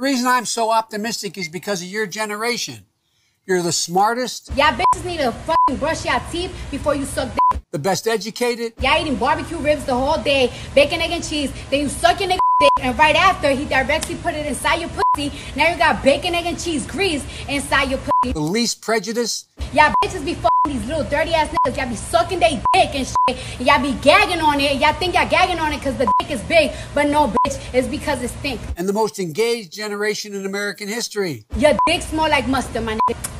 The reason I'm so optimistic is because of your generation. You're the smartest, Y'all bitches need to fucking brush your teeth before you suck dick. the best educated, Y'all eating barbecue ribs the whole day, bacon, egg, and cheese. Then you suck your nigga dick, and right after he directly put it inside your pussy. Now you got bacon, egg, and cheese grease inside your pussy. the least prejudiced, Y'all bitches be fucking these little dirty ass niggas. Y'all be sucking they dick and shit. And y'all be gagging on it. Y'all think y'all gagging on it because the dick is big. But no, bitch, it's because it stink. and the most engaged generation in American history. Your dick smell like mustard, my nigga.